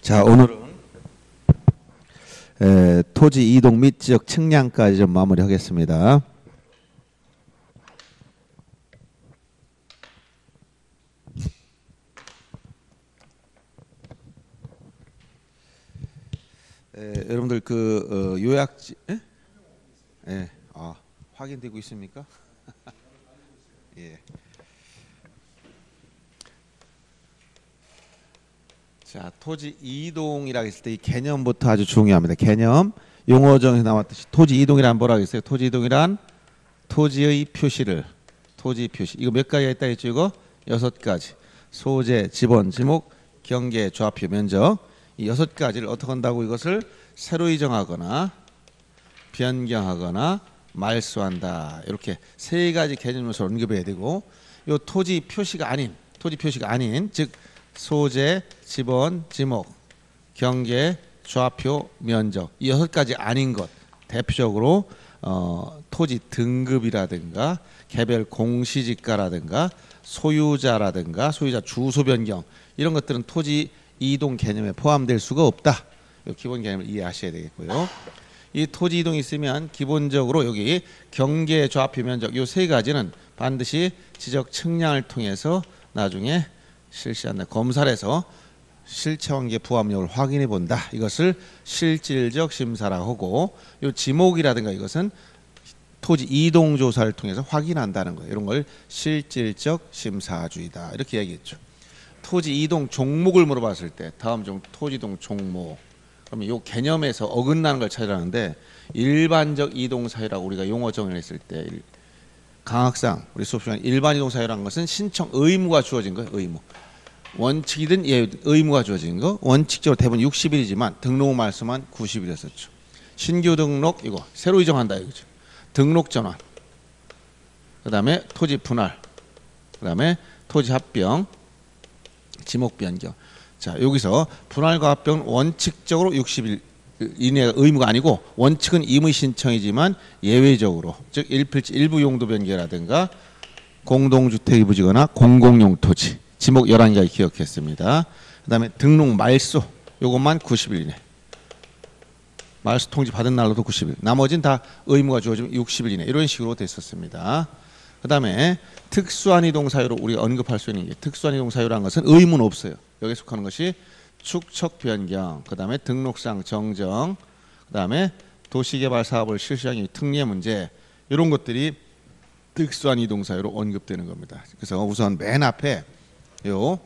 자 오늘은 에, 토지 이동 및 지역 측량까지 좀 마무리하겠습니다. 에, 여러분들 그 어, 요약지 에? 예, 아 확인되고 있습니까? 예. 자, 토지 이동이라고 했을 때 이 개념부터 아주 중요합니다. 개념 용어정에서 나왔듯이 토지 이동이란 뭐라고 했어요? 토지 이동이란 토지의 표시를 토지 표시 이거 몇 가지가 있다 했죠? 이거 여섯 가지 소재, 지번, 지목, 경계, 좌표, 면적 이 여섯 가지를 어떻게 한다고 이것을 새로 이정하거나 변경하거나 말소한다 이렇게 세 가지 개념으로 언급해야 되고 요 토지 표시가 아닌 토지 표시가 아닌 즉 소재, 지번, 지목, 경계, 좌표, 면적 이 여섯 가지 아닌 것 대표적으로 어, 토지 등급이라든가 개별 공시지가라든가 소유자라든가 소유자 주소 변경 이런 것들은 토지 이동 개념에 포함될 수가 없다. 이 기본 개념을 이해하셔야 되겠고요. 이 토지 이동이 있으면 기본적으로 여기 경계, 좌표, 면적 이 세 가지는 반드시 지적 측량을 통해서 나중에 실시한다. 검사를 해서 실체 관계 부합력을 확인해 본다. 이것을 실질적 심사라고 하고 요 지목이라든가 이것은 토지 이동 조사를 통해서 확인한다는 거예요. 이런 걸 실질적 심사주의다. 이렇게 얘기했죠. 토지 이동 종목을 물어봤을 때 다음 종 토지 이동 종목 그러면 요 개념에서 어긋나는 걸 찾으라는데 일반적 이동 사유라고 우리가 용어 정의를 했을 때 강학상 우리 수업 시간 일반 이동 사유라는 것은 신청 의무가 주어진 거예요. 의무. 원칙이든 예, 의무가 주어진 거 원칙적으로 대부분 60일이지만 등록 말소만 90일이었었죠. 신규 등록 이거 새로 이정한다 이거죠. 등록 전환. 그다음에 토지 분할. 그다음에 토지 합병. 지목 변경. 자, 여기서 분할과 합병은 원칙적으로 60일 이내 의무가 아니고 원칙은 임의 신청이지만 예외적으로 즉 일필지 일부 용도 변경이라든가 공동주택이 부지거나 공공용 토지 지목 11가지 기억했습니다. 그 다음에 등록 말소 요것만 90일 이내. 말소 통지 받은 날로도 90일. 나머지는 다 의무가 주어지면 60일 이내. 이런 식으로 됐었습니다. 그 다음에 특수한 이동 사유로 우리가 언급할 수 있는 게 특수한 이동 사유라는 것은 의무는 없어요. 여기에 속하는 것이 축척 변경, 그 다음에 등록상 정정, 그 다음에 도시개발 사업을 실시하기 특례 문제 이런 것들이 특수한 이동 사유로 언급되는 겁니다. 그래서 우선 맨 앞에 요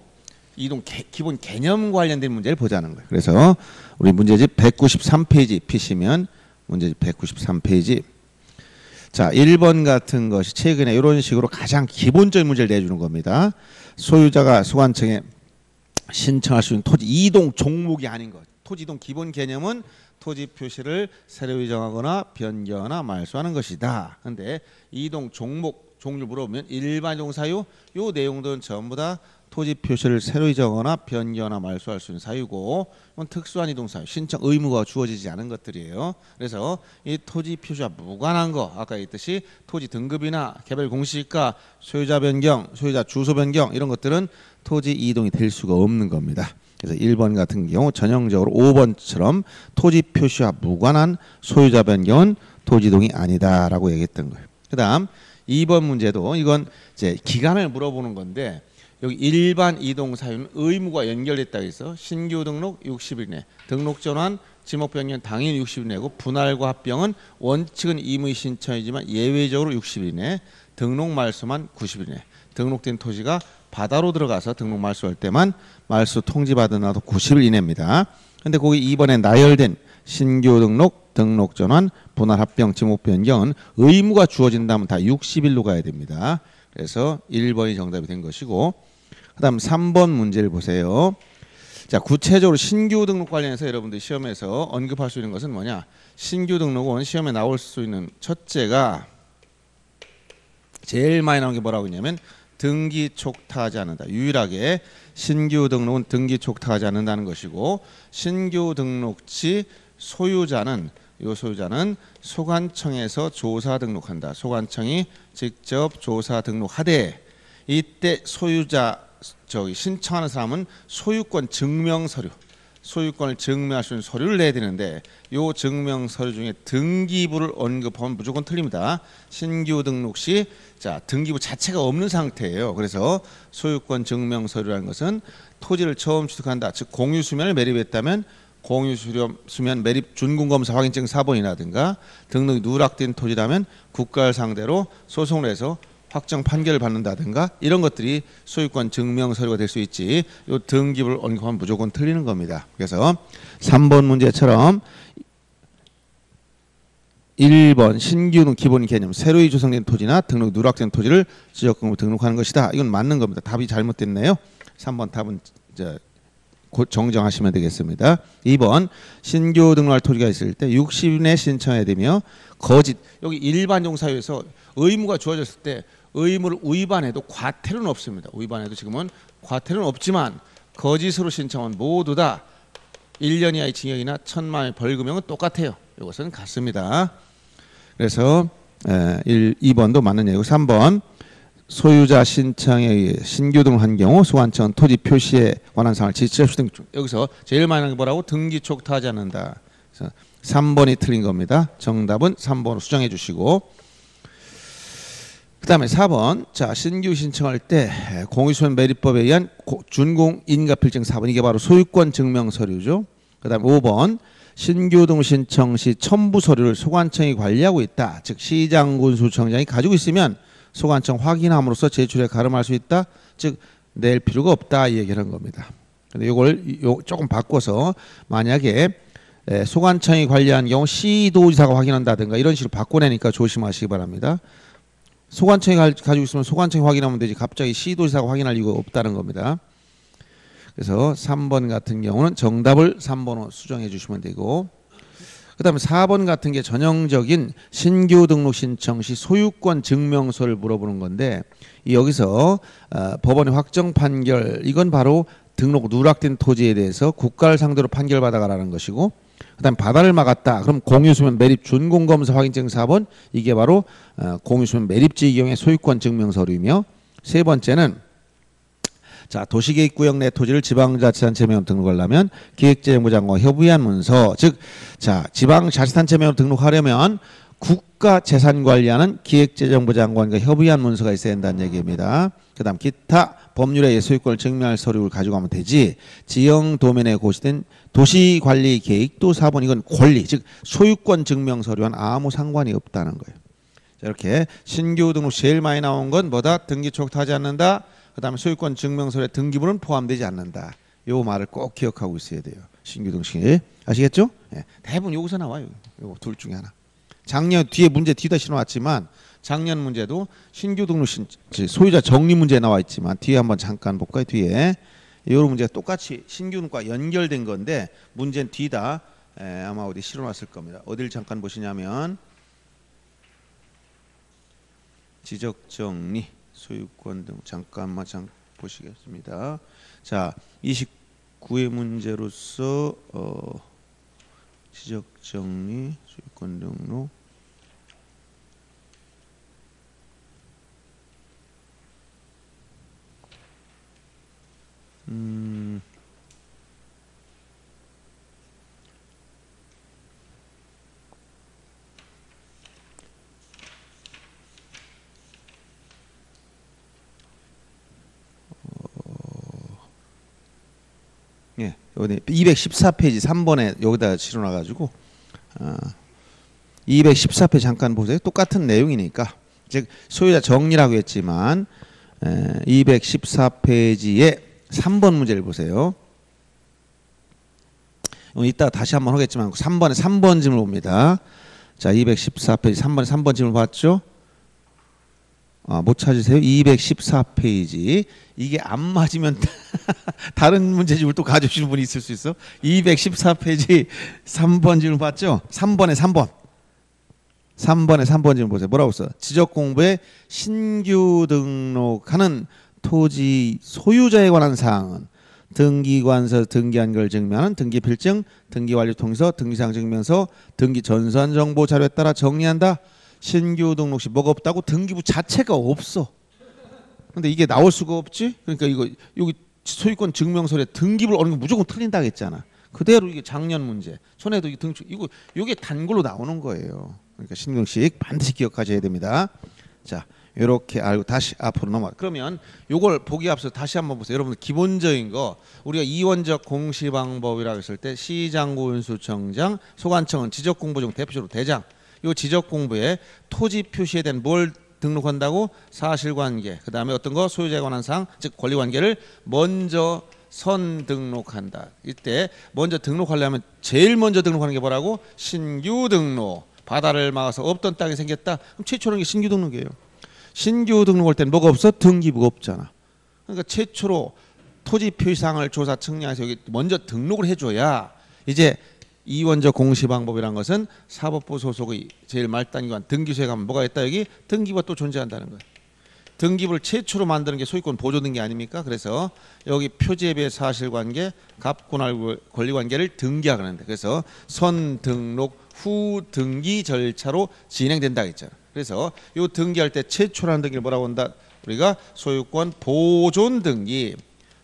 이동 개, 기본 개념 관련된 문제를 보자는 거예요. 그래서 우리 문제집 193페이지 피시면 문제집 193페이지 자, 1번 같은 것이 최근에 이런 식으로 가장 기본적인 문제를 내주는 겁니다. 소유자가 소관청에 신청할 수 있는 토지 이동 종목이 아닌 것. 토지 이동 기본 개념은 토지 표시를 새로 이정하거나 변경하거나 말소하는 것이다. 근데 이동 종목 종류 물어보면 일반 이동 사유 요 내용들은 전부 다 토지 표시를 새로 이정하거나 변경하거나 말소할 수 있는 사유고 이건 특수한 이동 사유 신청 의무가 주어지지 않은 것들이에요. 그래서 이 토지 표시와 무관한 거 아까 얘기했듯이 토지 등급이나 개별 공시가 소유자 변경, 소유자 주소 변경 이런 것들은 토지 이동이 될 수가 없는 겁니다. 그래서 1번 같은 경우 전형적으로 5번처럼 토지 표시와 무관한 소유자 변경은 토지 이동이 아니다라고 얘기했던 거예요. 그다음 2번 문제도 이건 이제 기간을 물어보는 건데 여기 일반 이동 사유는 의무가 연결됐다고 해서 신규 등록 60일 내 등록 전환 지목 변경 당일 60일 내고 분할과 합병은 원칙은 임의 신청이지만 예외적으로 60일 내 등록 말소만 90일 내 등록된 토지가 바다로 들어가서 등록 말소할 때만 말소 통지 받은 날도 90일 이내입니다. 근데 거기 이번에 나열된 신규 등록, 등록 전환, 분할 합병, 지목 변경은 의무가 주어진다면 다 60일로 가야 됩니다. 그래서 1번이 정답이 된 것이고 그다음 3번 문제를 보세요. 자, 구체적으로 신규 등록 관련해서 여러분들 시험에서 언급할 수 있는 것은 뭐냐? 신규 등록은 시험에 나올 수 있는 첫째가 제일 많이 나오는 게 뭐라고 했냐면 등기 촉탁하지 않는다. 유일하게 신규 등록은 등기 촉탁하지 않는다는 것이고 신규 등록지 소유자는 이 소유자는 소관청에서 조사 등록한다. 소관청이 직접 조사 등록하되 이때 소유자 저기 신청하는 사람은 소유권 증명 서류 소유권을 증명할 수 있는 서류를 내야 되는데 요 증명 서류 중에 등기부를 언급하면 무조건 틀립니다. 신규 등록 시 자, 등기부 자체가 없는 상태예요. 그래서 소유권 증명 서류라는 것은 토지를 처음 취득한다. 즉 공유 수면을 매립했다면 공유 수면 매립 준공 검사 확인증 사본이라든가 등록이 누락된 토지라면 국가를 상대로 소송을 해서 확정 판결을 받는다든가 이런 것들이 소유권 증명 서류가 될 수 있지. 요 등기부를 언급하면 무조건 틀리는 겁니다. 그래서 3번 문제처럼 1번 신규는 기본 개념 새로이 조성된 토지나 등록 누락된 토지를 지적금으로 등록하는 것이다. 이건 맞는 겁니다. 답이 잘못됐네요. 3번 답은 이제 곧 정정하시면 되겠습니다. 2번 신규 등록할 토지가 있을 때 60인에 신청해야 되며 거짓 여기 일반 용사유에서 의무가 주어졌을 때 의무를 위반해도 과태료는 없습니다. 위반해도 지금은 과태료는 없지만 거짓으로 신청은 모두 다 1년 이하의 징역이나 천만 원의 벌금형은 똑같아요. 이것은 같습니다. 그래서 에, 1, 2번도 맞는 얘기고 3번 소유자 신청에 의해 신규 등록한 경우 소관청 토지 표시에 관한 사항을 지체 등 여기서 제일 많이 하는 게 뭐라고 등기 촉탁하지 않는다. 그래서 3번이 틀린 겁니다. 정답은 3번으로 수정해 주시고 그 다음에 4번 자 신규 신청할 때 공유소년 매립법에 의한 고- 준공 인가필증 4번 이게 바로 소유권 증명 서류죠. 그 다음에 5번 신규 등록 신청 시 첨부 서류를 소관청이 관리하고 있다. 즉 시장군 수청장이 가지고 있으면 소관청 확인함으로써 제출에 가름할 수 있다. 즉 낼 필요가 없다 이 얘기를 한 겁니다. 근데 이걸 요 조금 바꿔서 만약에 에, 소관청이 관리한 경우 시도지사가 확인한다든가 이런 식으로 바꿔내니까 조심하시기 바랍니다. 소관청이 가- 가지고 있으면 소관청이 확인하면 되지 갑자기 시도지사가 확인할 이유가 없다는 겁니다. 그래서 3번 같은 경우는 정답을 3번으로 수정해 주시면 되고 그 다음에 4번 같은 게 전형적인 신규 등록 신청 시 소유권 증명서를 물어보는 건데 이 여기서 어, 법원의 확정 판결 이건 바로 등록 누락된 토지에 대해서 국가를 상대로 판결받아가라는 것이고 그다음 바다를 막았다. 그럼 공유수면 매립 준공검사 확인증 4번 이게 바로 어, 공유수면 매립지 이용의 소유권 증명 서류이며 세 번째는 자 도시계획구역 내 토지를 지방자치단체 명으로 등록하려면 기획재정부 장관과 협의한 문서 즉 자 지방자치단체 명으로 등록하려면 국가 재산 관리하는 기획재정부 장관과 협의한 문서가 있어야 된다는 얘기입니다. 그 다음 기타 법률에 의해 소유권을 증명할 서류를 가지고 가면 되지 지형 도면에 고시된 도시관리 계획 또 4번 이건 권리 즉 소유권 증명 서류와는 아무 상관이 없다는 거예요. 자, 이렇게 신규 등록 제일 많이 나온 건 뭐다 등기 촉탁하지 않는다. 그다음에 소유권 증명서에 등기부는 포함되지 않는다. 요 말을 꼭 기억하고 있어야 돼요. 신규 등록시 아시겠죠? 예. 대부분 여기서 나와요. 요거 둘 중에 하나. 작년 뒤에 문제 뒤다 실어놨지만 작년 문제도 신규 등록 신 소유자 정리 문제 나와 있지만 뒤에 한번 잠깐 볼까요? 뒤에 이런 문제가 똑같이 신규 등록과 연결된 건데 문제는 뒤다 에, 아마 어디 실어놨을 겁니다. 어딜 잠깐 보시냐면 지적 정리 소유권 등 잠깐만 잠 보시겠습니다. 자, 29의 문제로서 어, 지적 정리 소유권 등록 음, 예, 여기 214페이지 3번에 여기다 실어놔 가지고 아, 214페이지 잠깐 보세요. 똑같은 내용이니까. 즉 소유자 정리라고 했지만 에, 214페이지에 3번 문제를 보세요. 어, 이따 다시 한번 하겠지만 3번에 3번 질문 봅니다. 자, 214페이지 3번에 3번 질문 봤죠? 아, 못 찾으세요? 214페이지. 이게 안 맞으면 다른 문제집을 또 가져오시는 분이 있을 수 있어. 214페이지 3번 질문 봤죠? 3번에 3번. 3번에 3번 질문 보세요. 뭐라고 써? 지적 공부에 신규 등록하는 토지 소유자에 관한 사항은 등기관서 등기한 걸 증명하는 등기필증, 등기완료 통서, 등기상 증명서, 등기 전산 정보 자료에 따라 정리한다. 신규 등록 시 뭐가 없다고 등기부 자체가 없어. 근데 이게 나올 수가 없지? 그러니까 이거 여기 소유권 증명서에 등기부를 어느 거 무조건 틀린다 했잖아. 그대로 이게 작년 문제. 손해도 이 등축 이거 이게 단골로 나오는 거예요. 그러니까 신경식 반드시 기억하셔야 됩니다. 자, 이렇게 알고 다시 앞으로 넘어. 그러면 요걸 보기 앞서 다시 한번 보세요. 여러분들 기본적인 거 우리가 이원적 공시 방법이라고 했을 때 시장구 운수청장, 소관청은 지적 공부 중 대표적으로 대장. 요 지적 공부에 토지 표시에 대한 뭘 등록한다고? 사실관계 그다음에 어떤 거? 소유자에 관한 사항 즉 권리관계를 먼저 선 등록한다. 이때 먼저 등록하려면 제일 먼저 등록하는 게 뭐라고? 신규 등록. 바다를 막아서 없던 땅이 생겼다. 그럼 최초로 게 신규 등록이에요 신규 등록할 때는 뭐가 없어 등기부가 없잖아 그러니까 최초로 토지 표시사항을 조사 측량해서 여기 먼저 등록을 해줘야 이제 이원적 공시 방법이란 것은 사법부 소속의 제일 말단기관 등기소에 가면 뭐가 있다 여기 등기부가 또 존재한다는 거예요. 등기부를 최초로 만드는 게 소유권 보조 등기 아닙니까? 그래서 여기 비해 사실관계, 갑권할 권리관계를 등기하는데 그래서 선 등록 후 등기 절차로 진행된다 했잖아. 그래서 요 등기할 때 최초라는 등기를 뭐라고 한다? 우리가 소유권 보존 등기,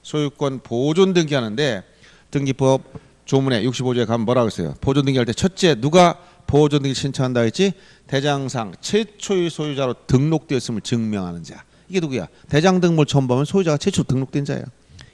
소유권 보존 등기 하는데 등기법 조문에 65조에 가면 뭐라고 했어요? 보존 등기할 때 첫째 누가 보존 등기 신청한다 했지? 대장상 최초의 소유자로 등록되었음을 증명하는 자. 이게 누구야? 대장 처음 보면 소유자가 최초 등록된 자예요.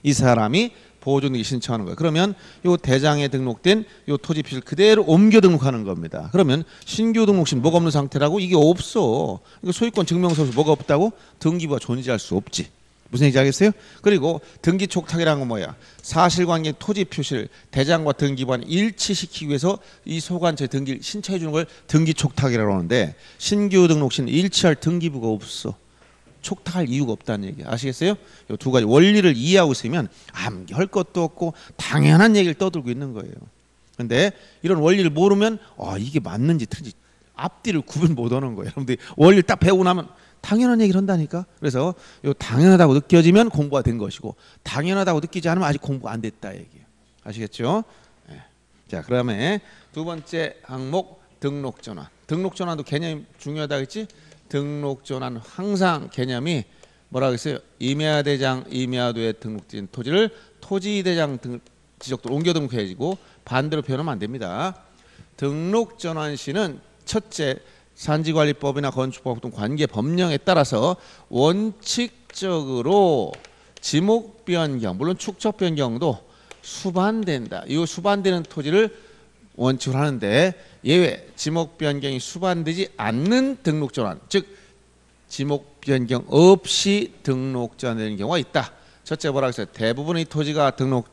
이 사람이 등기 신청하는 거예요. 그러면 요 대장에 등록된 요 토지 표시를 그대로 옮겨 등록하는 겁니다. 그러면 신규 등록신 뭐가 없는 상태라고 이게 없어. 소유권 증명서에서 뭐가 없다고 등기부가 존재할 수 없지. 무슨 얘기인지 알겠어요? 그리고 등기 촉탁이라는 건 뭐야? 사실관계 토지 표시를 대장과 등기부와 일치시키기 위해서 이 소관처에 등기를 신청해 주는 걸 등기 촉탁이라고 하는데 신규 등록신 일치할 등기부가 없어. 촉탁할 이유가 없다는 얘기 아시겠어요? 이 두 가지 원리를 이해하고 있으면 아무 할 것도 없고 당연한 얘기를 떠들고 있는 거예요. 근데 이런 원리를 모르면 아 이게 맞는지 틀린지 앞뒤를 구분 못 하는 거예요. 여러분들이 원리를 딱 배우고 나면 당연한 얘기를 한다니까. 그래서 요 당연하다고 느껴지면 공부가 된 것이고 당연하다고 느끼지 않으면 아직 공부가 안 됐다 얘기예요. 아시겠죠? 네. 자, 그다음에 두 번째 항목 등록 전환. 등록 전환도 개념이 중요하다 했지? 등록 전환 항상 개념이 뭐라고 했어요? 임야 대장 임야도에 등록된 토지를 토지 대장 등 지적도 옮겨 등록해야지고 반대로 표현하면 안 됩니다. 등록 전환 시는 첫째 산지관리법이나 건축법 등 관계 법령에 따라서 원칙적으로 지목 변경 물론 축적 변경도 수반된다. 이 수반되는 토지를 원칙으로 하는데 예외 지목 변경이 수반되지 않는 등록 전환 즉 지목 변경 없이 등록 전환되는 경우가 있다. 첫째 뭐라고 했어요? 대부분의 토지가 등록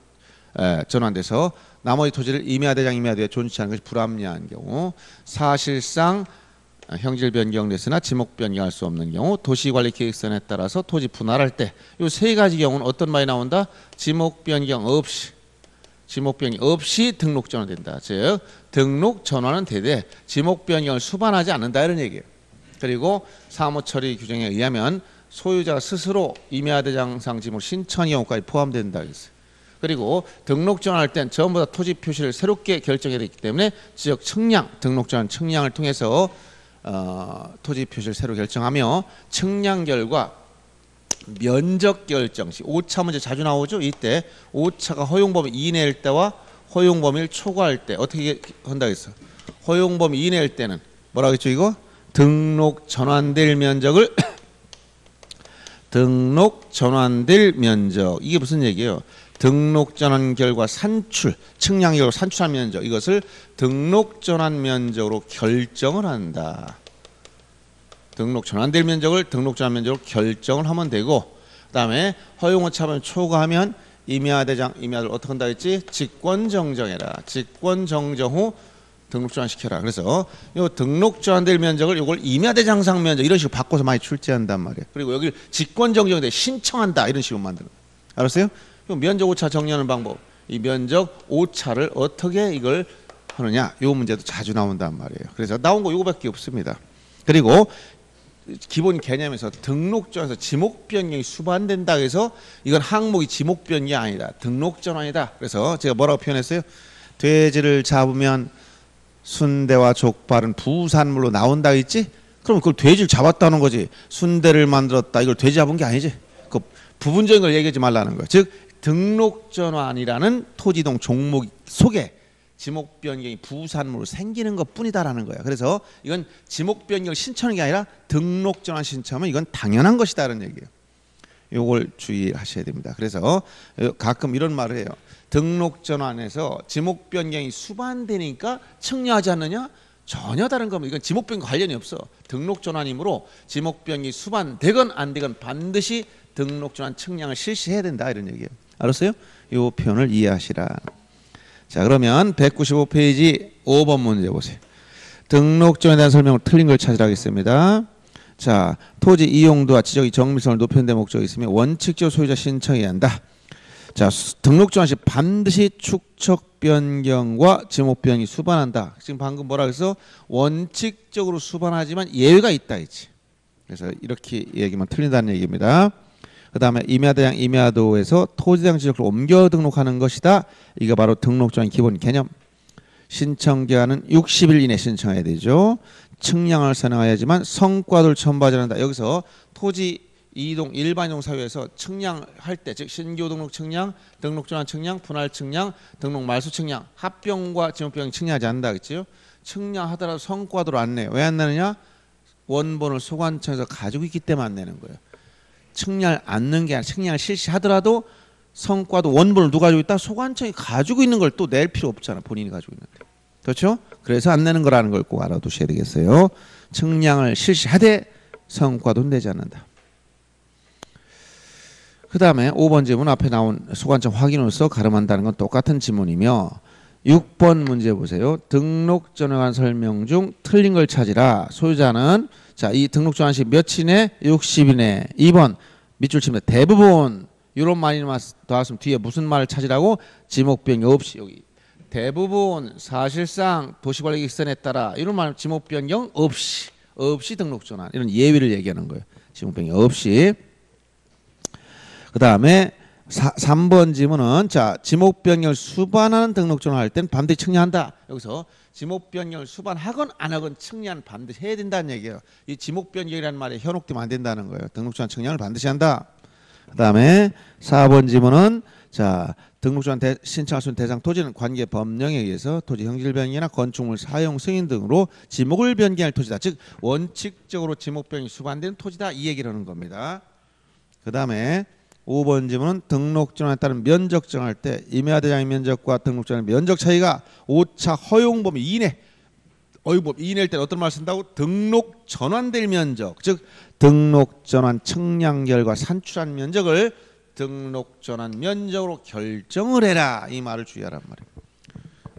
에, 전환돼서 나머지 토지를 임야 대장 임야 대에 존치하는 것이 불합리한 경우 사실상 형질 변경됐으나 지목 변경할 수 없는 경우 도시관리계획선에 따라서 토지 분할할 때 이 세 가지 경우는 어떤 말이 나온다? 지목 변경 없이 지목 변경 없이 등록 전환된다. 즉 등록 전환은 되되 지목 변경을 수반하지 않는다 이런 얘기예요. 그리고 사무처리 규정에 의하면 소유자가 스스로 임야대장상 지목 신청 경우까지 포함된다 그랬어요. 그리고 등록 전환할 땐 전부 다 토지 표시를 새롭게 결정해야 되기 때문에 지역 측량, 등록 전환 측량을 통해서 어, 토지 표시를 새로 결정하며 측량 결과 면적 결정 시 5차 문제 자주 나오죠. 이때 5차가 허용 범위 이내일 때와 허용 범위를 초과할 때 어떻게 한다 했어? 허용 범위 이내일 때는 뭐라고 했죠 이거? 등록 전환될 면적을 등록 전환될 면적 이게 무슨 얘기예요? 등록 전환 결과 산출 측량 결과 산출한 면적 이것을 등록 전환 면적으로 결정을 한다. 등록 전환될 면적을 등록 전환 면적으로 결정을 하면 되고 그다음에 허용 오차범위 초과하면 임야 대장 임야를 어떻게 한다 했지? 직권 정정해라. 직권 정정 후 등록 전환시켜라. 그래서 요 등록 전환될 면적을 요걸 임야 대장상 면적 이런 식으로 바꿔서 많이 출제한단 말이에요. 그리고 여기를 직권 정정에 대해 신청한다 이런 식으로 만드는 거예요. 알았어요? 면적 오차 정리하는 방법. 이 면적 오차를 어떻게 이걸 하느냐. 요 문제도 자주 나온단 말이에요. 그래서 나온 거 요거밖에 없습니다. 그리고 기본 개념에서 등록전에서 지목 변경이 수반된다 해서 이건 항목이 지목 변경이 아니다. 등록 전환이다. 그래서 제가 뭐라고 표현했어요? 돼지를 잡으면 순대와 족발은 부산물로 나온다 했지? 그럼 그걸 돼지를 잡았다는 거지. 순대를 만들었다. 이걸 돼지 잡은 게 아니지. 그 부분적인 걸 얘기하지 말라는 거야. 즉 등록 전환이라는 토지동 종목 속에 지목 변경이 부산물로 생기는 것뿐이다라는 거예요. 그래서 이건 지목 변경 신청이 아니라 등록 전환 신청은 이건 당연한 것이다라는 얘기예요. 요걸 주의하셔야 됩니다. 그래서 가끔 이런 말을 해요. 등록 전환에서 지목 변경이 수반되니까 청려하지 않느냐? 전혀 다른 겁니다. 이건 지목 변경 관련이 없어. 등록 전환이므로 지목 변경이 수반되건 안 되건 반드시 등록 전환 측량을 실시해야 된다 이런 얘기예요. 알았어요? 이 표현을 이해하시라. 자 그러면 195페이지 5번 문제 보세요. 등록전에 대한 설명을 틀린 걸 찾으라겠습니다. 자 토지 이용도와 지적의 정밀성을 높이는 데 목적이 있으면 원칙적 소유자 신청해야 한다. 자 등록전 시 반드시 축척 변경과 지목 변경이 수반한다. 지금 방금 뭐라 그래서 원칙적으로 수반하지만 예외가 있다 했지. 그래서 이렇게 얘기만 틀린다는 얘기입니다. 그 다음에 임야대장 임야도에서 토지대장 지역을 옮겨 등록하는 것이다. 이거 바로 등록조항 기본 개념. 신청 기한은 60일 이내 신청해야 되죠. 측량을 선행해야지만 성과를 첨부하지 않는다. 여기서 토지 이동 일반 이동 사회에서 측량할 때 즉 신규 등록 측량, 등록 전환 측량, 분할 측량, 등록 말소 측량, 합병과 지목병 측량하지 않는다 그랬죠. 측량하더라도 성과도를 안 내요. 왜안 내느냐? 원본을 소관청에서 가지고 있기 때문에 안 내는 거예요. 측량을 않는 게 아니라 측량을 실시하더라도 성과도 원본을 누가 가지고 있다 소관청이 가지고 있는 걸 또 낼 필요 없잖아 본인이 가지고 있는데 그렇죠? 그래서 안 내는 거라는 걸 꼭 알아두셔야 되겠어요. 측량을 실시하되 성과도 내지 않는다. 그 다음에 5번 질문 앞에 나온 소관청 확인으로서 가름한다는 건 똑같은 지문이며 6번 문제 보세요. 등록 관한 설명 중 틀린 걸 찾으라. 소유자는 자, 이 등록 전환시 며칠에 60일에 2번. 밑줄 치면 대부분 이런 말이 나왔으면 뒤에 무슨 말을 찾으라고? 지목 변경 없이. 여기. 대부분 사실상 도시관리 기선에 따라 이런 말 지목 변경 없이 없이 등록 전환 이런 예외를 얘기하는 거예요. 지목 변경 없이. 그 다음에 3번 지문은 자 지목 변경을 수반하는 등록 전환할 땐 반드시 측량한다. 여기서 지목 변경을 수반하건 안 하건 측량 반드시 해야 된다는 얘기예요. 이 지목 변경이라는 말에 현혹되면 안 된다는 거예요. 등록 전환 측량을 반드시 한다. 그다음에 4번 지문은 자 등록 전환 대, 신청할 수 있는 대상 토지는 관계 법령에 의해서 토지 형질 변경이나 건축물 사용 승인 등으로 지목을 변경할 토지다. 즉 원칙적으로 지목 변경이 수반된 토지다 이 얘기를 하는 겁니다. 그다음에 5번 질문은 등록 전환에 따른 면적 정할 때 임야 대장의 면적과 등록 전환의 면적 차이가 5차 허용 범위 이내 어유법 이내일 때 어떤 말 쓴다고 등록 전환될 면적 즉 등록 전환 측량 결과 산출한 면적을 등록 전환 면적으로 결정을 해라 이 말을 주의하란 말이에요.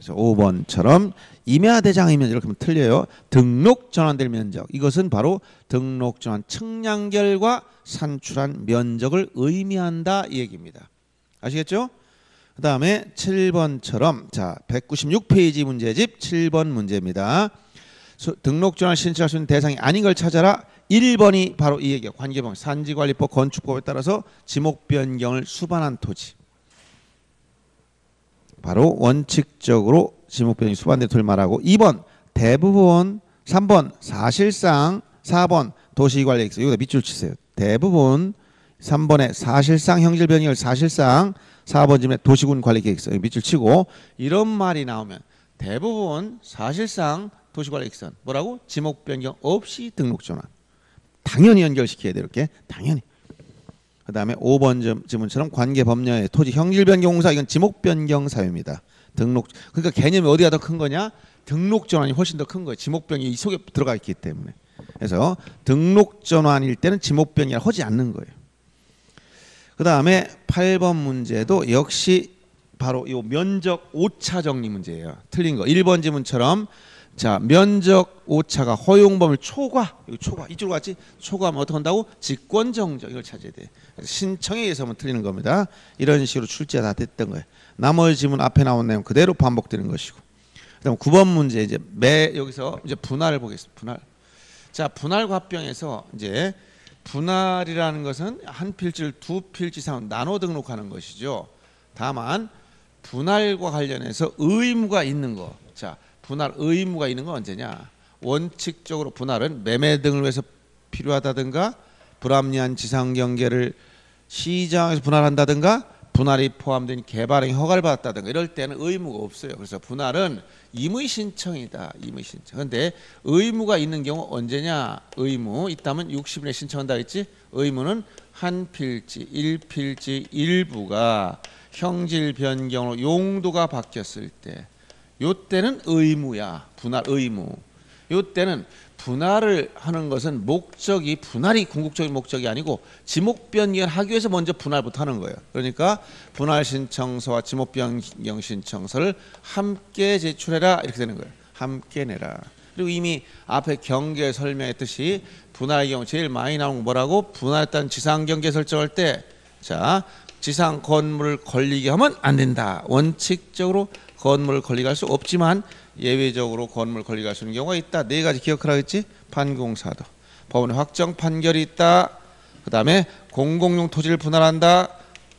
그래서 5번처럼 임야 대장이면 이렇게 하면 틀려요. 등록 전환될 면적 이것은 바로 등록 전환 측량 결과 산출한 면적을 의미한다 이 얘기입니다. 아시겠죠? 그 다음에 7번처럼 자 196페이지 문제집 7번 문제입니다. 등록 전환 신청할 수 있는 대상이 아닌 걸 찾아라. 1번이 바로 이 얘기예요. 관계법 산지관리법 건축법에 따라서 지목 변경을 수반한 토지. 바로 원칙적으로 지목 변경이 수반된 토지를 말하고 2번 대부분 3번 사실상 4번 도시관리 여기다 밑줄 치세요. 대부분 3번에 사실상 형질 변경을 사실상 4번 지문에 도시군 관리 계획서 밑줄 치고 이런 말이 나오면 대부분 사실상 도시관리 계획선 뭐라고? 지목 변경 없이 등록 전환. 당연히 연결시켜야 돼 이렇게. 당연히 그다음에 5번 지문처럼 관계 법령의 토지 형질 변경 공사 이건 지목 변경 사유입니다. 등록 그러니까 개념이 어디가 더 큰 거냐? 등록 전환이 훨씬 더 큰 거예요. 지목 변경이 이 속에 들어가 있기 때문에. 그래서 등록 전환일 때는 지목 변경을 하지 않는 거예요. 그다음에 8번 문제도 역시 바로 이 면적 오차 정리 문제예요. 틀린 거. 1번 지문처럼 자 면적 오차가 허용 범위 초과 이거 초과 이쪽으로 갔지 초과하면 어떻게 한다고? 직권 정적 이걸 찾아야 돼. 신청에 의해서만 틀리는 겁니다. 이런 식으로 출제가 다 됐던 거예요. 나머지 지문 앞에 나온 내용 그대로 반복되는 것이고. 그다음 9번 문제 이제 매 여기서 이제 분할을 보겠습니다. 분할. 자 분할과 합병에서 이제 분할이라는 것은 한 필지를 두 필지 이상 나눠 등록하는 것이죠. 다만 분할과 관련해서 의무가 있는 거. 자. 분할 의무가 있는 건 언제냐? 원칙적으로 분할은 매매 등을 위해서 필요하다든가 불합리한 지상 경계를 시장에서 분할한다든가 분할이 포함된 개발행위 허가를 받았다든가 이럴 때는 의무가 없어요. 그래서 분할은 임의 신청이다. 임의 신청. 근데 의무가 있는 경우 언제냐? 의무 있다면 60일에 신청한다 했지? 의무는 한 필지, 일필지 일부가 형질 변경으로 용도가 바뀌었을 때 요때는 의무야. 분할 의무. 요때는 분할을 하는 것은 목적이 분할이 궁극적인 목적이 아니고 지목 변경 하기 위해서 먼저 분할부터 하는 거예요. 그러니까 분할 신청서와 지목 변경 신청서를 함께 제출해라 이렇게 되는 거예요. 함께 내라. 그리고 이미 앞에 경계 설명했듯이 분할 경우 제일 많이 나오는 거 뭐라고 분할단 지상 경계 설정할 때 자, 지상 건물을 걸리게 하면 안 된다. 원칙적으로 걸리게 할수 없지만 예외적으로 건물 권리 갈 수 있는 경우가 있다. 네 가지 기억하라겠지? 판공사도. 법원의 확정 판결이 있다. 그다음에 공공용 토지를 분할한다.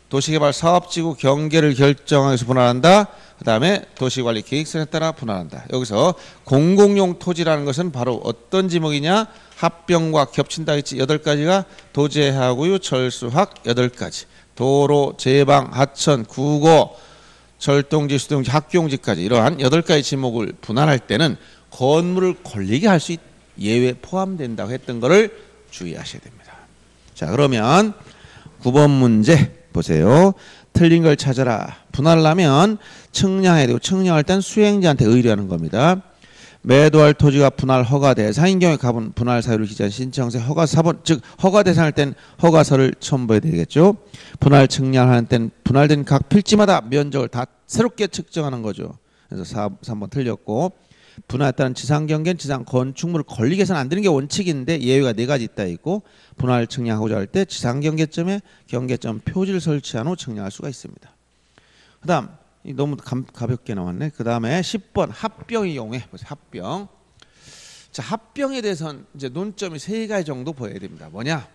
도시개발 사업지구 경계를 결정해서 분할한다. 그다음에 도시관리 계획서에 따라 분할한다. 여기서 공공용 토지라는 것은 바로 어떤 지목이냐? 합병과 겹친다 했지. 여덟 가지가 도제하고요, 철수학 여덟 가지. 도로, 제방, 하천, 구고, 절동지, 수동지, 학교용지까지 이러한 여덟 가지 지목을 분할할 때는 건물을 걸리게 할 수 예외 포함된다고 했던 것을 주의하셔야 됩니다. 자 그러면 9번 문제 보세요. 틀린 걸 찾아라. 분할하면 측량해야 되고 측량할 땐 수행자한테 의뢰하는 겁니다. 매도할 토지가 분할 허가 대상인 경우에 가분 분할 사유를 기재한 신청서 허가 사본 즉 허가 대상일 땐 허가서를 첨부해야 되겠죠. 분할 측량하는 땐 분할된 각 필지마다 면적을 다 새롭게 측정하는 거죠. 그래서 4, 3번 틀렸고 분할했다는 지상 경계는 지상 건축물을 걸리게 해서는 안 되는 게 원칙인데 예외가 네 가지 있다 있고 분할 측량하고자 할 때 지상 경계점에 경계점 표지를 설치한 후 측량할 수가 있습니다. 그다음 너무 감, 가볍게 나왔네. 그 다음에 10번 합병의 경우에 보세요. 합병. 자 합병에 대해서는 이제 논점이 세 가지 정도 보여야 됩니다. 뭐냐?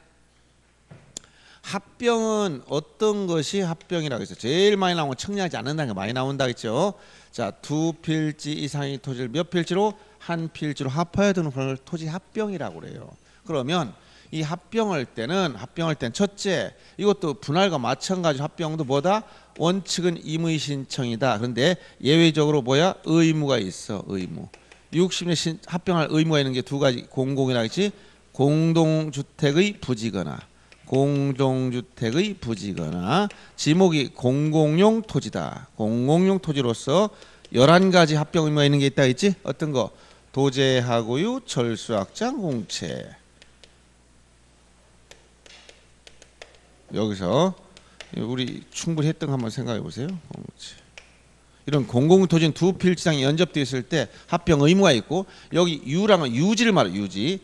합병은 어떤 것이 합병이라고 해서 제일 많이 나오는 건 청량하지 않는다는 게 많이 나온다 했죠. 자, 두 필지 이상의 토지를 몇 필지로 한 필지로 합하여 두는 걸 토지 합병이라고 그래요. 그러면 이 합병할 때는 합병할 때는 첫째 이것도 분할과 마찬가지 합병도 뭐다? 원칙은 임의 신청이다. 그런데 예외적으로 뭐야? 의무가 있어 의무. 60년 신, 합병할 의무가 있는 게 두 가지 공공이라 했지. 공동주택의 부지거나 공동주택의 부지거나. 지목이 공공용 토지다. 공공용 토지로서 11가지 합병 의무가 있는 게 있다 했지? 어떤 거? 도제하고요 철수확장 공채 여기서 우리 충분히 했던 거 한번 생각해 보세요. 이런 공공토지는 두 필지상이 연접되어 있을 때 합병 의무가 있고 여기 유랑은 유지를 말해 유지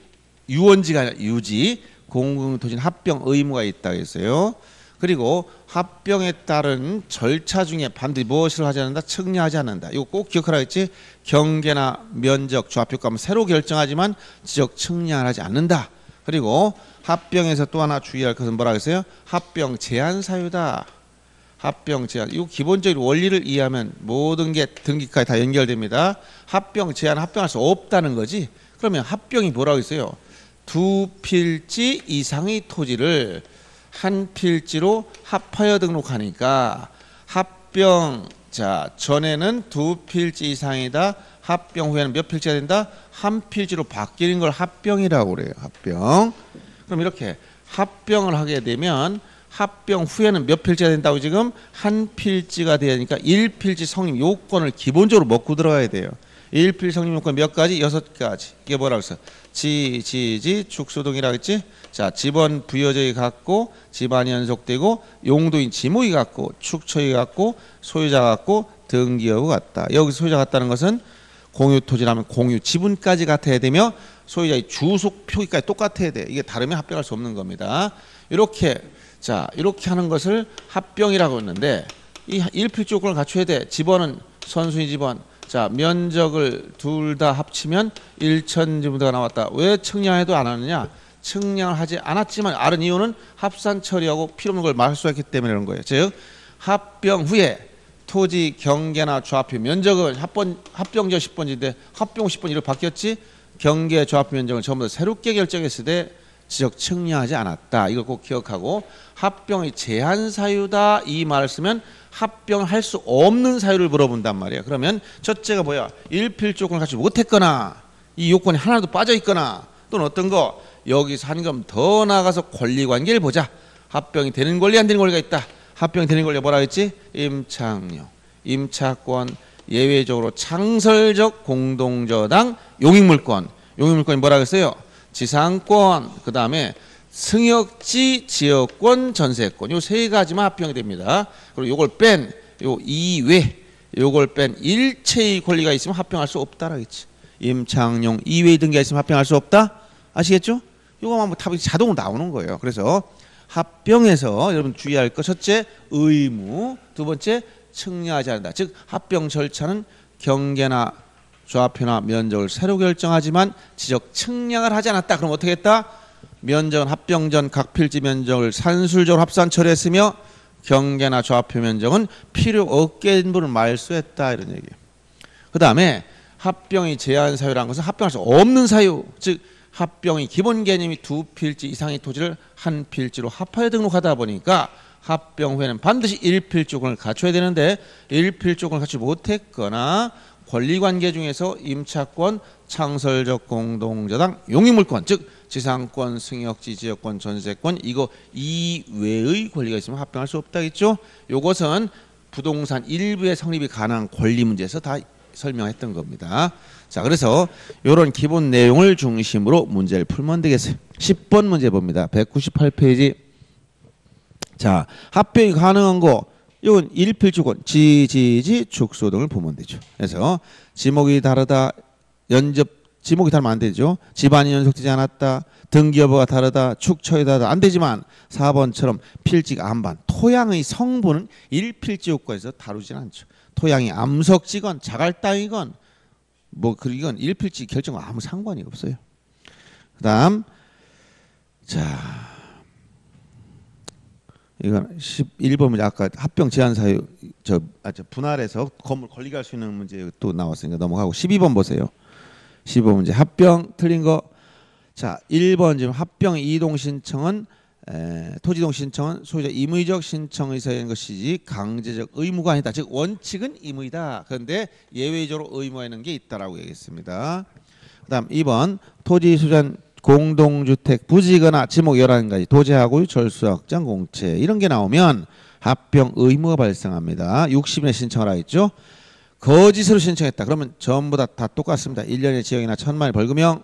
유원지가 아니라 유지 공공토지는 합병 의무가 있다 했어요. 그리고 합병에 따른 절차 중에 반드시 무엇을 하지 않는다? 측량하지 않는다. 이거 꼭 기억하라 했지. 경계나 면적, 조합효과는 새로 결정하지만 지적 측량을 하지 않는다. 그리고 합병에서 또 하나 주의할 것은 뭐라 그랬어요? 합병 제한 사유다. 합병 제한. 이 기본적인 원리를 이해하면 모든 게 등기까지 다 연결됩니다. 합병 제한 합병할 수 없다는 거지. 그러면 합병이 뭐라고 했어요? 두 필지 이상의 토지를 한 필지로 합하여 등록하니까 합병 자 전에는 두 필지 이상이다. 합병 후에는 몇 필지가 된다? 한 필지로 바뀌는 걸 합병이라고 그래요. 합병. 그럼 이렇게 합병을 하게 되면 합병 후에는 몇 필지가 된다고 지금 한 필지가 되니까 1필지 성립 요건을 기본적으로 먹고 들어가야 돼요. 1필 성립 요건 몇 가지? 여섯 가지. 이게 뭐라고 했어? 지, 지, 지, 축소동이라고 했지? 자, 집원 부여적이 같고 집안이 연속되고 용도인 지목이 같고 축처이 같고 소유자 같고 등기여부 같다. 여기 소유자 같다는 것은 공유 토지라면 공유 지분까지 같아야 되며 소유자의 주속 표기까지 똑같아야 돼. 이게 다르면 합병할 수 없는 겁니다. 이렇게 자 이렇게 하는 것을 합병이라고 했는데 이 1필 조건을 갖춰야 돼. 집원은 선순위 집원. 자 면적을 둘 다 합치면 1천 지분대가 나왔다. 왜 측량해도 안 하느냐? 측량을 하지 않았지만 아는 이유는 합산 처리하고 필요 없는 걸 말할 수 있기 때문에 그런 거예요. 즉 합병 후에 토지 경계나 조합표 면적은 합번 합병적 10번지인데 합병 10번 이렇게 바뀌었지 경계 조합표 면적을 전부 다 새롭게 결정했을 때 지적 측량하지 않았다. 이걸 꼭 기억하고 합병의 제한 사유다 이 말을 쓰면 합병할 수 없는 사유를 물어본단 말이야. 그러면 첫째가 뭐야? 일필 조건을 갖지 못했거나 이 요건이 하나도 빠져 있거나 또는 어떤 거 여기서 한 점 더 나가서 권리 관계를 보자. 합병이 되는 권리 안 되는 권리가 있다. 합병이 되는 권리 뭐라 했지? 임창용, 임차권, 예외적으로 창설적 공동저당 용익물권. 용익물권이 뭐라 그랬어요? 지상권, 그 다음에 승역지 지역권 전세권 요 세 가지만 합병이 됩니다. 그리고 요걸 뺀 요 이외 요걸 뺀 일체의 권리가 있으면 합병할 수 없다라겠지. 임창용 이외의 등기가 있으면 합병할 수 없다. 아시겠죠? 요거만 뭐 답이 자동으로 나오는 거예요. 그래서 합병에서 여러분 주의할 것 첫째 의무, 두 번째 측량하지 않는다. 즉 합병 절차는 경계나 좌표나 면적을 새로 결정하지만 지적 측량을 하지 않았다. 그럼 어떻게 했다? 면적은 합병 전 각 필지 면적을 산술적으로 합산 처리했으며 경계나 좌표 면적은 필요 없게 된 분을 말소했다 이런 얘기예요. 그 다음에 합병의 제한 사유라는 것은 합병할 수 없는 사유, 즉 합병의 기본 개념이 두 필지 이상의 토지를 한 필지로 합하여 등록하다 보니까 합병 후에는 반드시 일필조건을 갖춰야 되는데 일필조건을 갖추지 못했거나 권리관계 중에서 임차권, 창설적 공동저당, 용익물권, 즉 지상권, 승역지, 지역권, 전세권 이거 이외의 권리가 있으면 합병할 수 없다겠죠. 요것은 부동산 일부의 성립이 가능한 권리 문제에서 다 설명했던 겁니다. 자, 그래서 이런 기본 내용을 중심으로 문제를 풀면 되겠어요. 10번 문제 봅니다. 198페이지. 자, 합병이 가능한 거 이건 일필주권 지지지 축소 등을 보면 되죠. 그래서 지목이 다르다 연접 지목이 다르면 안 되죠. 집안이 연속되지 않았다. 등기 여부가 다르다. 축처에 다르다. 안 되지만 4번처럼 필직 안반 토양의 성분은 일필지 요건에서 다루진 않죠. 토양이 암석지건 자갈 땅이건 뭐 그건 일필지 결정과 아무 상관이 없어요. 그다음 자 이건 11번 문제 아까 합병 제한 사유 저, 아, 저 분할해서 건물 권리갈 수 있는 문제 또 나왔으니까 넘어가고 12번 보세요. 12번 문제 합병 틀린 거. 자, 1번 지금 합병 이동 신청은 에, 토지동 신청은 소유자 임의적 신청 의사인 것이지 강제적 의무가 아니다. 즉 원칙은 임의다. 그런데 예외적으로 의무하는 게 있다라고 얘기했습니다. 그다음 2번 토지 수잔 공동주택 부지거나 지목 11가지 도제하고 절수 확장 공채 이런 게 나오면 합병 의무가 발생합니다. 60일에 신청을 하겠죠. 거짓으로 신청했다. 그러면 전부 다, 다 똑같습니다. 1년의 지역이나 천만의 벌금형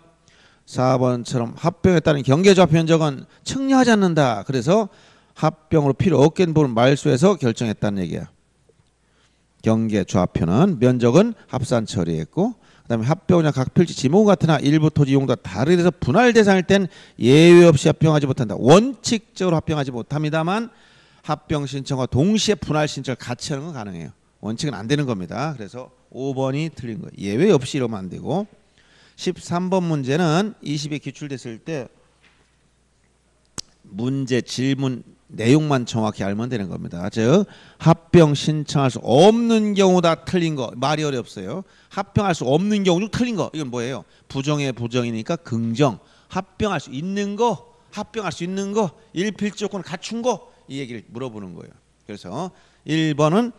4번처럼 합병에 따른 경계좌표 현적은 청려하지 않는다. 그래서 합병으로 필요 된 부분 말소해서 결정했다는 얘기야. 경계 좌표는 면적은 합산 처리했고 그다음에 합병이나 각 필지 지목 같으나 일부 토지 용도가 다르게서 분할 대상일 땐 예외 없이 합병하지 못한다. 원칙적으로 합병하지 못합니다만 합병 신청과 동시에 분할 신청을 같이 하는 건 가능해요. 원칙은 안 되는 겁니다. 그래서 5번이 틀린 거예요. 예외 없이 이러면 안 되고 13번 문제는 20에 기출됐을 때 문제 질문 내용만 정확히 알면 되는 겁니다. 즉 합병 신청할 수 없는 경우다 틀린 거 말이 어렵어요. 합병할 수 없는 경우 중 틀린 거 이건 뭐예요? 부정의 부정이니까 긍정. 합병할 수 있는 거, 합병할 수 있는 거, 일필 조건 갖춘 거 이 얘기를 물어보는 거예요. 그래서 1번은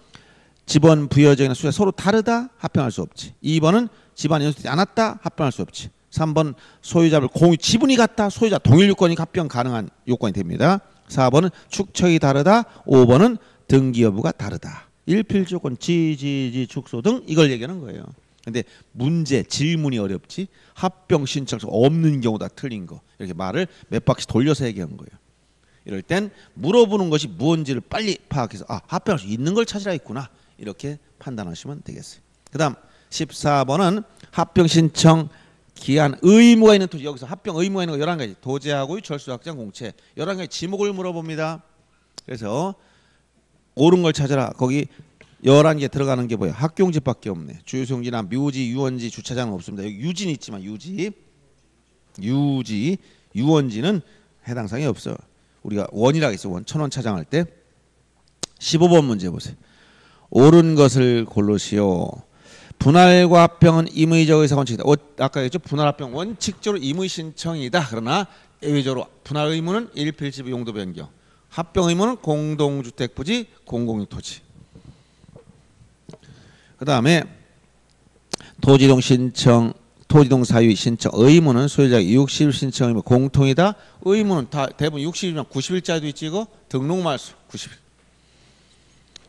집원 부여적이나 수가 서로 다르다 합병할 수 없지. 2번은 집안 연수되지 않았다 합병할 수 없지. 3번 소유자를 공유 지분이 같다 소유자 동일 요건이 합병 가능한 요건이 됩니다. 4번은 축척이 다르다. 5번은 등기 여부가 다르다. 일필 조건 지지지 축소 등 이걸 얘기하는 거예요. 근데 문제 질문이 어렵지 합병 신청 없는 경우다 틀린 거 이렇게 말을 몇 바퀴 돌려서 얘기한 거예요. 이럴 땐 물어보는 것이 무언지를 빨리 파악해서 아 합병할 수 있는 걸 찾으라 했구나 이렇게 판단하시면 되겠어요. 그다음 14번은 합병 신청 기한 의무가 있는 토지 여기서 합병 의무가 있는 거 11가지 도제하고 철수 확장 공채 11가지 지목을 물어봅니다. 그래서 옳은 걸 찾아라. 거기 11개 들어가는 게 뭐야? 학교집밖에 없네. 주유소지나 묘지, 유원지, 주차장은 없습니다. 여기 유지는 있지만 유지 유지 유원지는 해당 사항이 없어. 우리가 원이라고 했어. 원. 천원 차장할 때 15번 문제 보세요. 옳은 것을 고르시오. 분할과 합병은 임의적 의사 원칙이다. 어, 아까 했죠. 분할 합병 원칙적으로 임의 신청이다. 그러나 예외적으로 분할 의무는 일필집 용도 변경. 합병 의무는 공동주택 부지, 공공용 토지. 그다음에 토지동 신청, 토지동 사유 신청 의무는 소유자 60일 신청 의무 공통이다. 의무는 다 대부분 60일이면 90일짜리도 있지 이거 등록 말수 90일.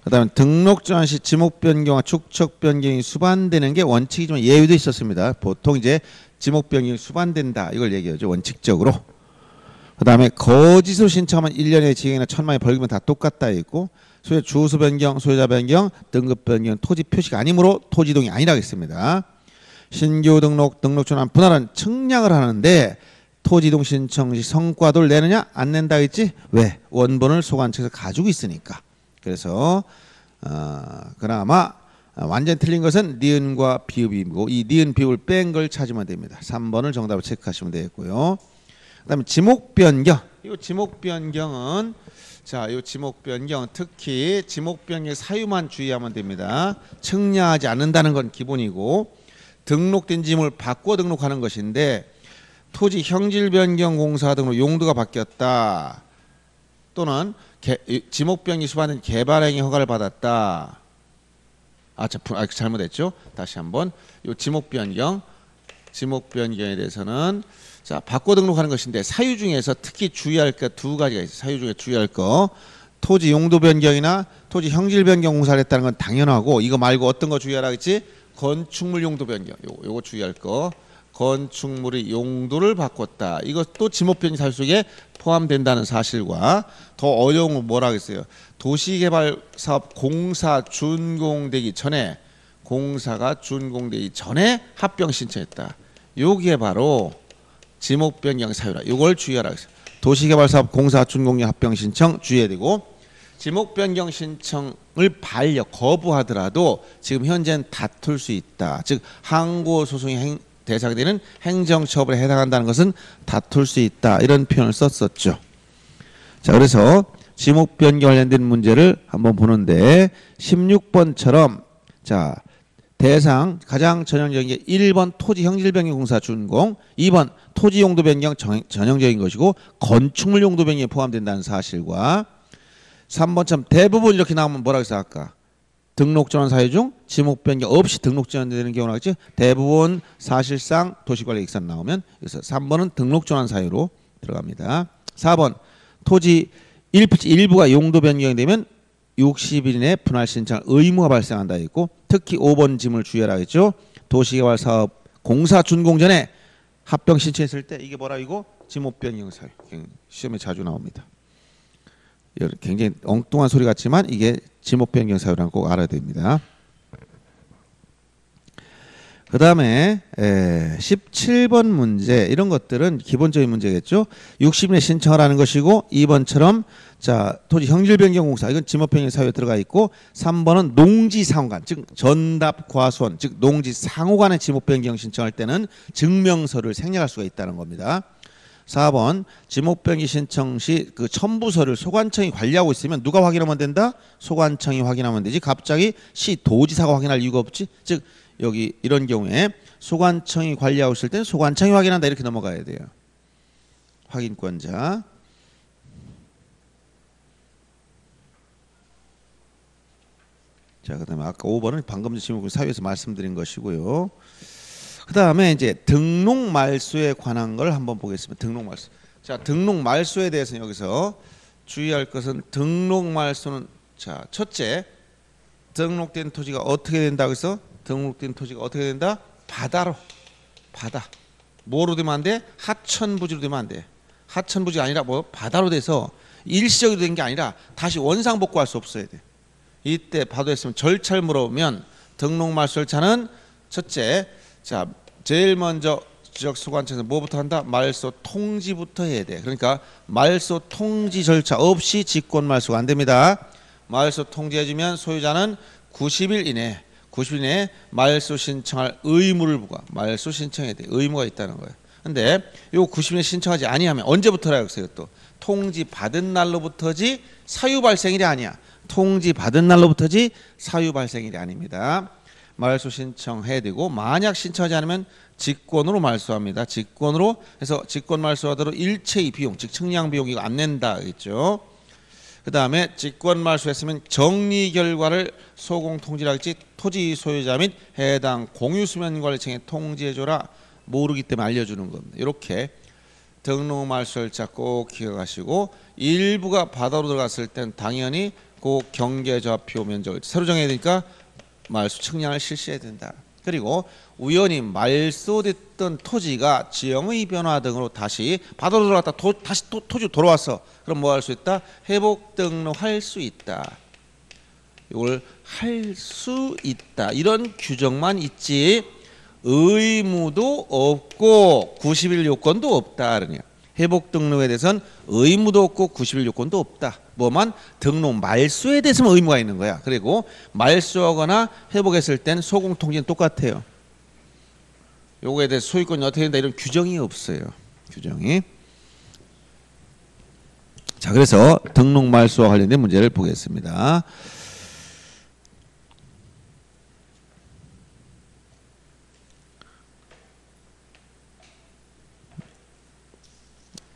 그다음에 등록 전환 시 지목 변경과 축척 변경이 수반되는 게 원칙이지만 예외도 있었습니다. 보통 이제 지목 변경이 수반된다 이걸 얘기하죠 원칙적으로. 그다음에 거짓으로 신청하면 1년의 징역이나 천만의 벌금은 다 똑같다 있고 소유자 주소 변경, 소유자 변경, 등급 변경, 토지 표시가 아니므로 토지 동이 아니라겠습니다. 신규 등록, 등록 전환 분할은 측량을 하는데 토지동 신청 시 성과도를 내느냐 안 낸다 했지? 왜? 원본을 소관청에서 가지고 있으니까. 그래서 어, 그나마 완전 틀린 것은 니은과 비읍이고 이 니은 비읍을 뺀 걸 찾으면 됩니다. 3번을 정답을 체크하시면 되겠고요. 그다음에 지목 변경. 이 지목 변경은 자, 이 지목 변경 특히 지목 변경 사유만 주의하면 됩니다. 측량하지 않는다는 건 기본이고 등록된 지목을 바꿔 등록하는 것인데 토지 형질 변경 공사 등으로 용도가 바뀌었다. 또는 개, 이 지목 변경이 수반된 개발 행위 허가를 받았다. 아, 자, 부- 아, 잘못했죠. 다시 한번 이 지목 변경 지목 변경에 대해서는 자 바꿔 등록하는 것인데 사유 중에서 특히 주의할 것 두 가지가 있어요. 사유 중에 주의할 거 토지 용도 변경이나 토지 형질 변경 공사를 했다는 건 당연하고 이거 말고 어떤 거 주의하라 했지? 건축물 용도 변경 요거, 요거 주의할 거 건축물의 용도를 바꿨다. 이것도 지목 변경 사유 속에 포함된다는 사실과 더 어려운 건 뭐라 그랬어요? 도시개발 사업 공사 준공되기 전에 공사가 준공되기 전에 합병 신청했다. 요게 바로 지목 변경 사유라. 요걸 주의하라 그랬어요. 도시개발사업 공사 준공령 합병 신청 주의해야 되고 지목 변경 신청을 반려 거부하더라도 지금 현재는 다툴 수 있다. 즉 항고 소송의 행, 대상이 되는 행정처벌에 해당한다는 것은 다툴 수 있다. 이런 표현을 썼었죠. 자, 그래서 지목 변경 관련된 문제를 한번 보는데 16번처럼 자, 대상 가장 전형적인 게 1번 토지 형질 변경 공사 준공, 2번 토지 용도 변경 정- 전형적인 것이고 건축물 용도 변경에 포함된다는 사실과 3번처럼 대부분 이렇게 나오면 뭐라고 아까 등록 전환 사유 중 지목 변경 없이 등록 전환되는 경우가 있지 대부분 사실상 도시관리 익산 나오면 그래서 3번은 등록 전환 사유로 들어갑니다. 4번 토지 일부지 일부가 용도 변경이 되면 60일 이내 분할 신청 의무가 발생한다 있고 특히 5번 짐을 주의하라 했죠. 도시개발 사업 공사 준공 전에 합병 신청했을 때 이게 뭐라 이거 지목 변경 사유 시험에 자주 나옵니다. 굉장히 엉뚱한 소리 같지만 이게 지목 변경 사유라는 거꼭 알아야 됩니다. 그 다음에 17번 문제 이런 것들은 기본적인 문제겠죠. 60일에 신청을 하는 것이고 2번처럼 자 토지 형질 변경 공사 이건 지목 변경 사유에 들어가 있고 3번은 농지 상호간 즉 전답 과수원 즉 농지 상호간의 지목 변경 신청할 때는 증명서를 생략할 수가 있다는 겁니다. 4번 지목 변경 신청 시 그 첨부서를 소관청이 관리하고 있으면 누가 확인하면 된다? 소관청이 확인하면 되지. 갑자기 시 도지사가 확인할 이유가 없지. 즉 여기 이런 경우에 소관청이 관리하고 있을 때는 소관청이 확인한다 이렇게 넘어가야 돼요. 확인권자. 자, 그다음에 아까 5번은 방금 지금 사회에서 말씀드린 것이고요. 그 다음에 이제 등록 말소에 관한 걸 한번 보겠습니다. 등록 말소. 자, 등록 말소에 대해서는 여기서 주의할 것은 등록 말소는 자, 첫째 등록된 토지가 어떻게 된다고 해서 등록된 토지가 어떻게 된다? 바다로. 바다. 뭐로 되면 안 돼? 하천부지로 되면 안 돼. 하천부지가 아니라 뭐 바다로 돼서 일시적으로 된 게 아니라 다시 원상복구할 수 없어야 돼. 이때 바다했으면 절차를 물어보면 등록 말소 절차는 첫째 자 제일 먼저 지역 소관청에서 뭐부터 한다? 말소 통지부터 해야 돼. 그러니까 말소 통지 절차 없이 직권 말소가 안 됩니다. 말소 통지해주면 소유자는 90일 이내 90일 이내 말소 신청할 의무를 부과. 말소 신청해야 돼. 의무가 있다는 거예요. 근데 요 90일 에 신청하지 아니하면 언제부터라 했어요 또 통지 받은 날로부터지 사유 발생일이 아니야. 통지 받은 날로부터지 사유 발생일이 아닙니다. 말소 신청해야 되고 만약 신청하지 않으면 직권으로 말소합니다. 직권으로 해서 직권 말소하도록 일체의 비용, 즉 측량 비용 이거 안 낸다겠죠. 그 다음에 직권 말소했으면 정리 결과를 소공 통지할지 토지 소유자 및 해당 공유 수면 관리청에 통지해줘라 모르기 때문에 알려주는 겁니다. 이렇게 등록 말소일자 꼭 기억하시고 일부가 바다로 들어갔을 땐 당연히 그 경계 좌표 면적을 새로 정해야 되니까 말소 측량을 실시해야 된다. 그리고 우연히 말소됐던 토지가 지형의 변화 등으로 다시 바다로 들어갔다 도, 다시 또 토지 돌아왔어. 그럼 뭐 할 수 있다? 회복 등록할 수 있다. 이걸 할 수 있다. 이런 규정만 있지 의무도 없고 90일 요건도 없다. 그러냐. 회복 등록에 대해서는 의무도 없고 90일 요건도 없다. 뭐만 등록 말소에 대해서만 의무가 있는 거야. 그리고 말소하거나 회복했을 땐 소공 통지는 똑같아요. 요거에 대해서 소유권이 어떻게 된다 이런 규정이 없어요. 규정이. 자, 그래서 등록 말소와 관련된 문제를 보겠습니다.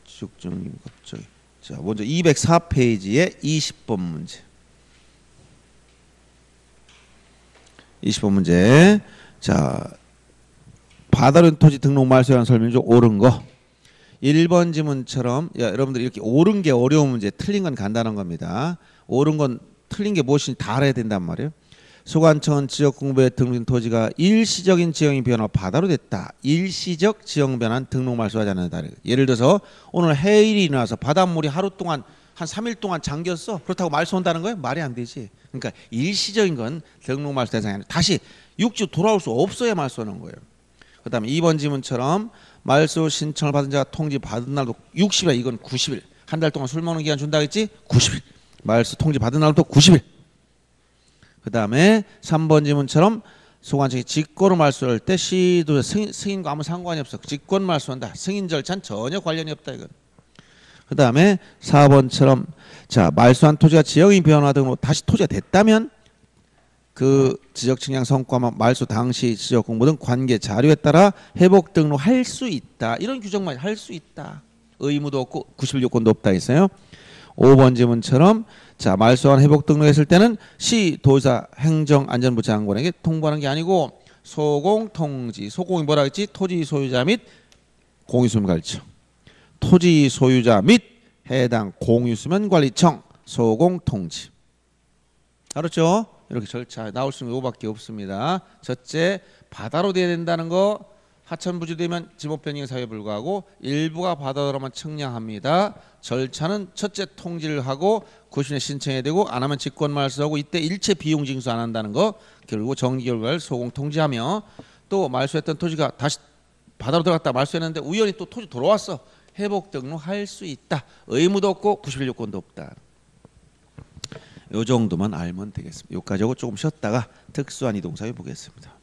지적정님 갑자기. 자, 먼저 204페이지의 20번 문제. 20번 문제. 자, 바다른 토지 등록 말소라는 설명 중 옳은 거. 1번 지문처럼 야, 여러분들 이렇게 옳은 게 어려운 문제, 틀린 건 간단한 겁니다. 옳은 건 틀린 게 무엇인지 다 알아야 된단 말이에요. 소관청 지역 공부에 등록된 토지가 일시적인 지형이 변화 바다로 됐다. 일시적 지형 변환 등록 말소하지 않는다. 예를 들어서 오늘 해일이 일어나서 바닷물이 하루 동안 한 3일 동안 잠겼어. 그렇다고 말소한다는 거예요? 말이 안 되지. 그러니까 일시적인 건 등록 말소 대상이 아니라 다시 육지 돌아올 수 없어야 말소하는 거예요. 그다음에 2번 지문처럼 말소 신청을 받은 자가 통지 받은 날도 60일 이건 90일. 한 달 동안 술 먹는 기간 준다 했지? 90일. 말소 통지 받은 날도 90일. 그 다음에 3번 지문처럼 소관청이 직권을 말소할 때 시도 승인, 승인과 아무 상관이 없어. 직권 말소한다. 승인 절차는 전혀 관련이 없다 이건. 그 다음에 4번처럼 자 말소한 토지가 지역이 변화 등으로 다시 토지가 됐다면 그 지적 측량 성과만 말소 당시 지적 공부 등 관계 자료에 따라 회복 등록할 수 있다. 이런 규정만 할 수 있다. 의무도 없고 90일 요건도 없다 했어요. 5번 지문처럼 자 말소한 회복 등록했을 때는 시 도지사 행정안전부 장관에게 통보하는 게 아니고 소공 통지 소공이 뭐라 했지 토지 소유자 및 공유수면 관리청 토지 소유자 및 해당 공유수면 관리청 소공 통지 알았죠? 이렇게 절차 나올 수는 요밖에 없습니다. 첫째 바다로 돼야 된다는 거 하천부지 되면 지목 변경의 사유에 불과하고 일부가 바다로만 측량합니다. 절차는 첫째 통지를 하고 구신에 신청해야 되고 안 하면 직권 말소하고 이때 일체 비용 징수 안 한다는 거 결국 정기 결과를 소공 통지하며 또 말소했던 토지가 다시 바다로 들어갔다 말소했는데 우연히 또 토지 돌아왔어 회복 등록할 수 있다 의무도 없고 90일 요건도 없다 요 정도만 알면 되겠습니다. 요까지 하고 조금 쉬었다가 특수한 이동사회 보겠습니다.